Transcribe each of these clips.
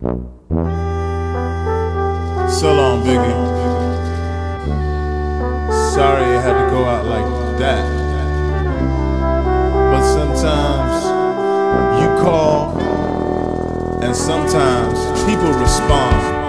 So long, Biggie. Sorry it had to go out like that. But sometimes you call, and sometimes people respond.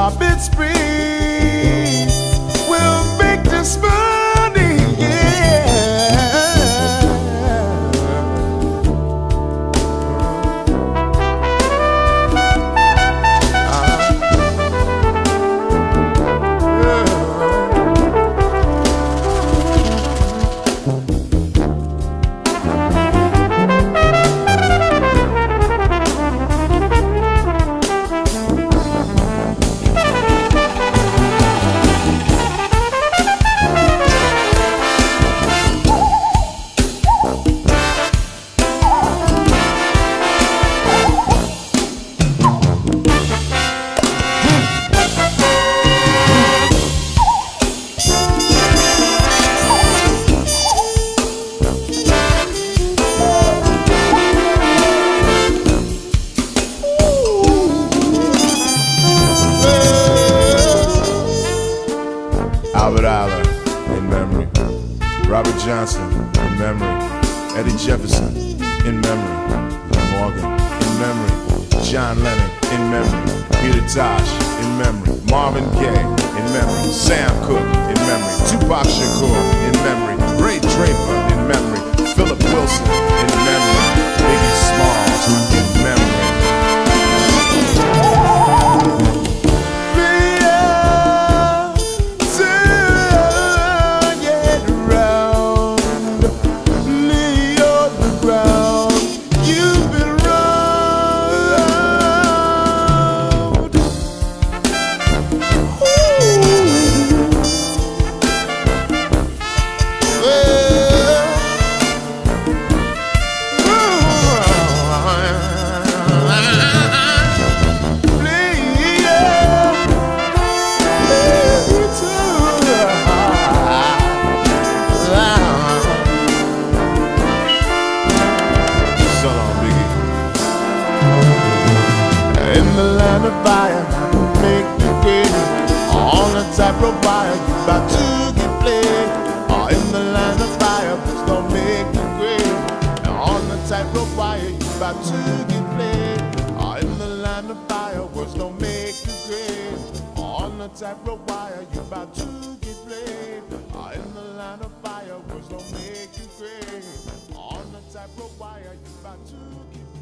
carpet spree will make this. About to get played. In the of fire, don't make grade. On the tightrope wire, you about to get played. In the land of fire, words don't make the grade. On the tightrope wire, you to get played. In the of fire, words don't make you. On the tightrope wire, you about to get played.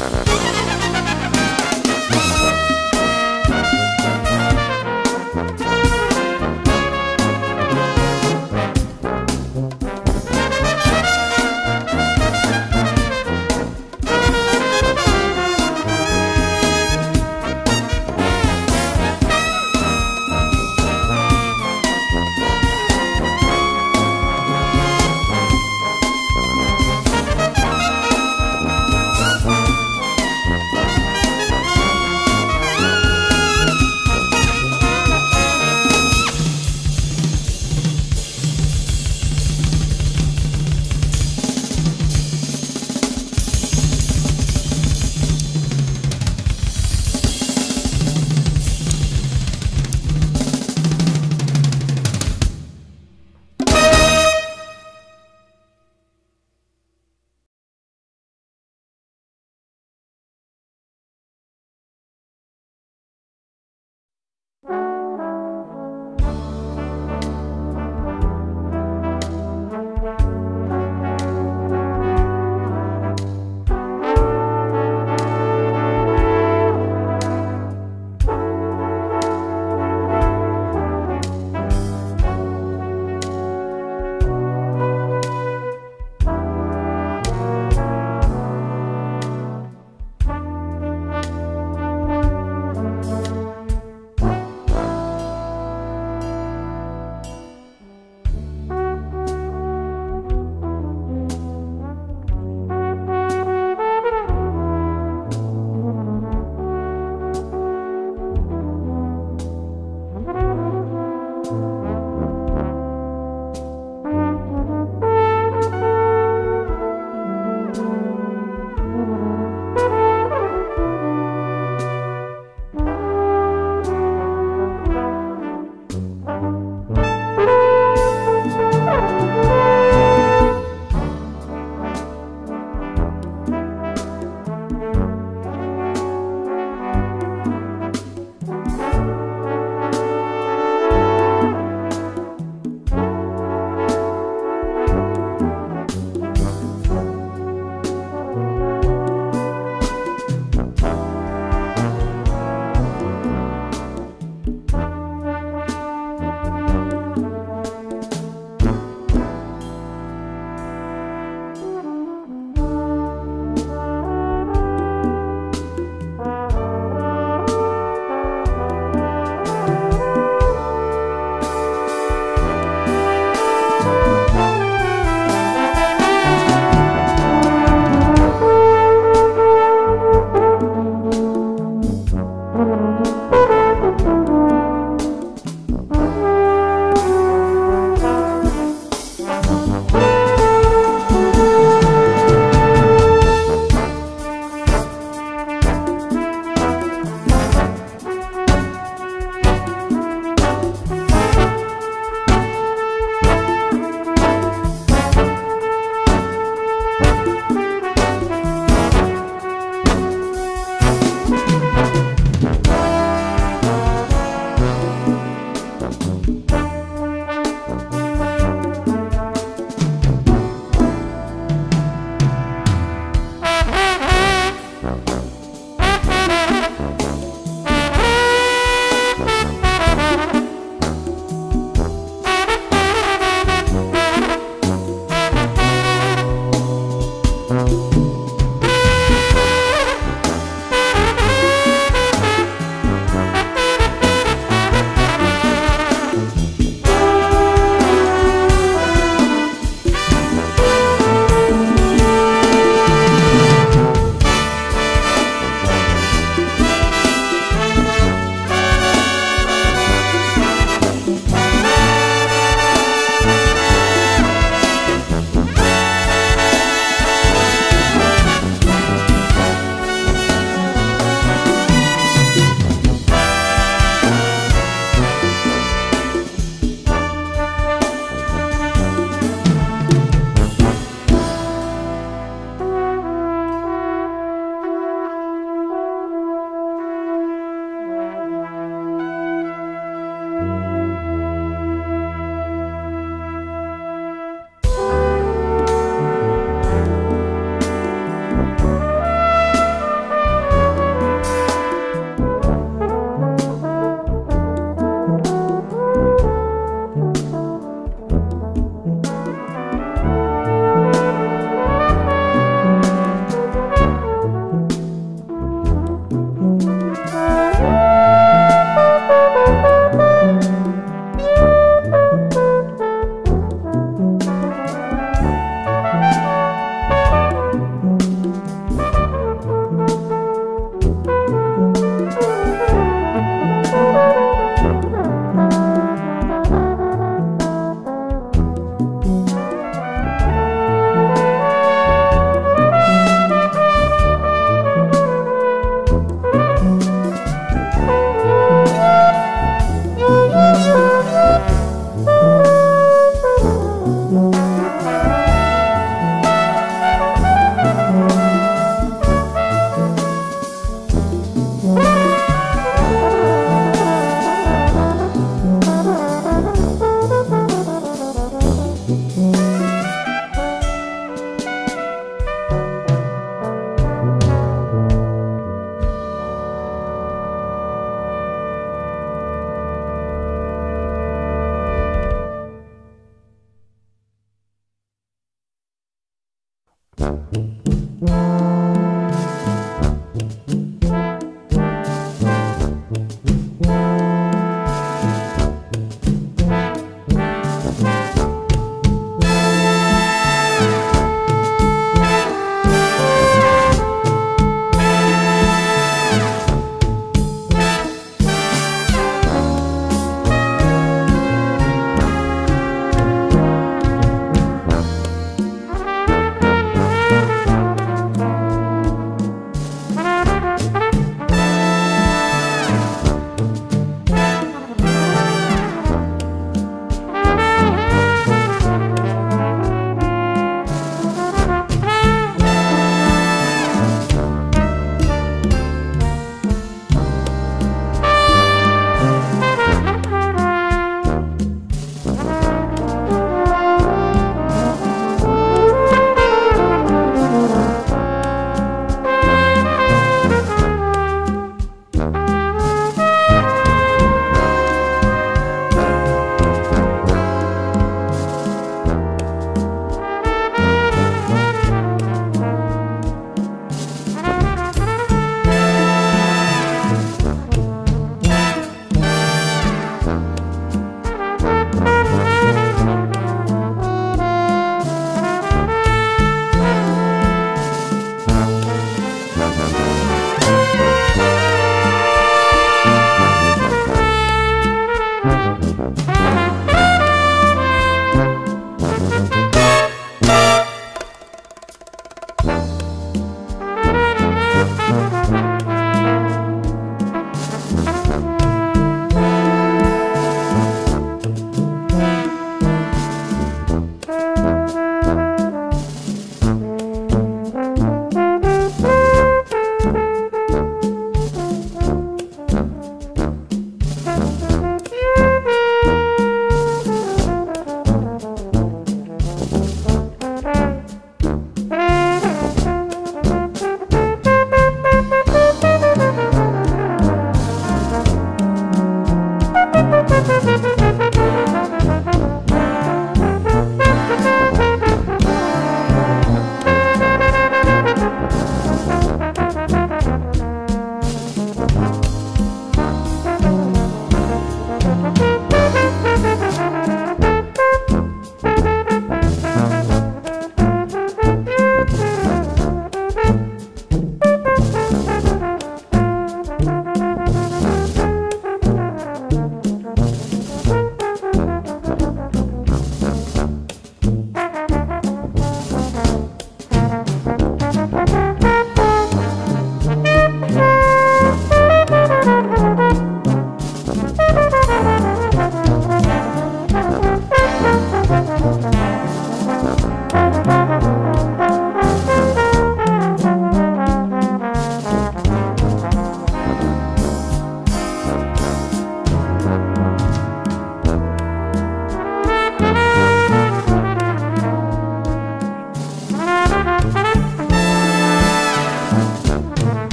Thank you.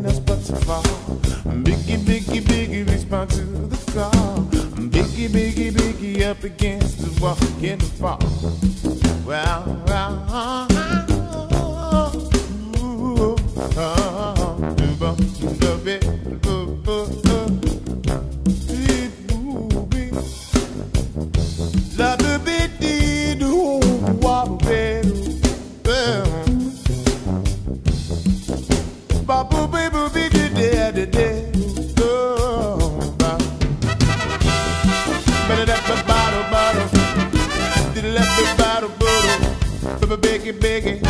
Nothing but to fall. Biggie, biggie, biggie, respond to the call. Biggie, biggie, biggie, up against the wall, get the fall. Well, well, uh, uh, ooh, uh, uh, uh, bit. Biggie.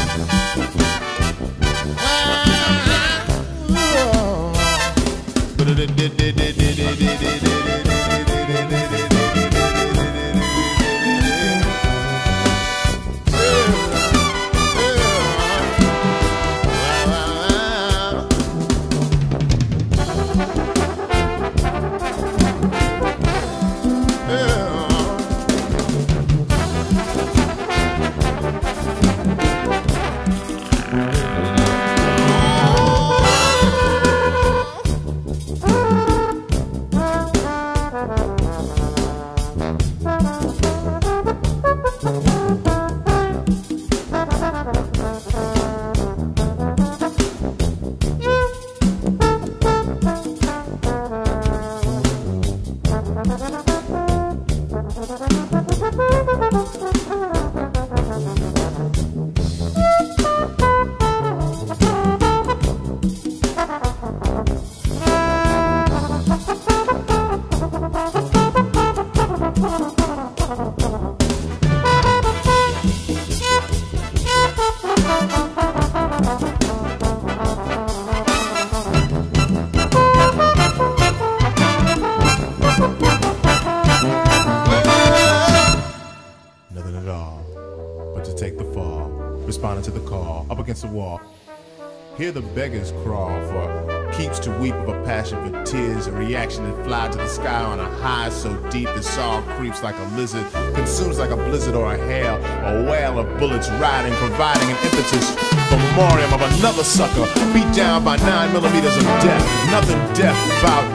Hear the beggars crawl for keeps to weep of a passion for tears, a reaction that fly to the sky on a high so deep the sorrow creeps like a lizard, consumes like a blizzard or a hail, a whale of bullets riding, providing an impetus for memoriam of another sucker beat down by nine millimeters of death. Nothing death about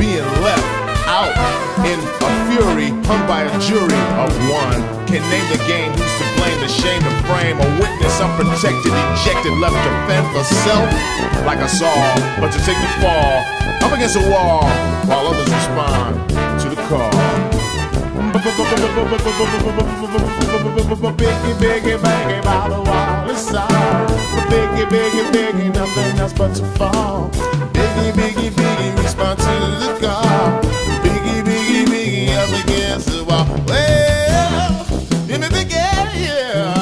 being left out in a fury, hung by a jury of one. Can name the game blame, the shame to frame, a witness unprotected, ejected, left to fend for self like us all, but to take the fall up against a wall while others respond to the call. Biggie, biggie, biggie, by the wall inside. Biggie, biggie, biggie, nothing else but to fall. Biggie, biggie, biggie, respond to the call. Biggie, biggie, biggie, up against the wall. Well, let me begin, yeah.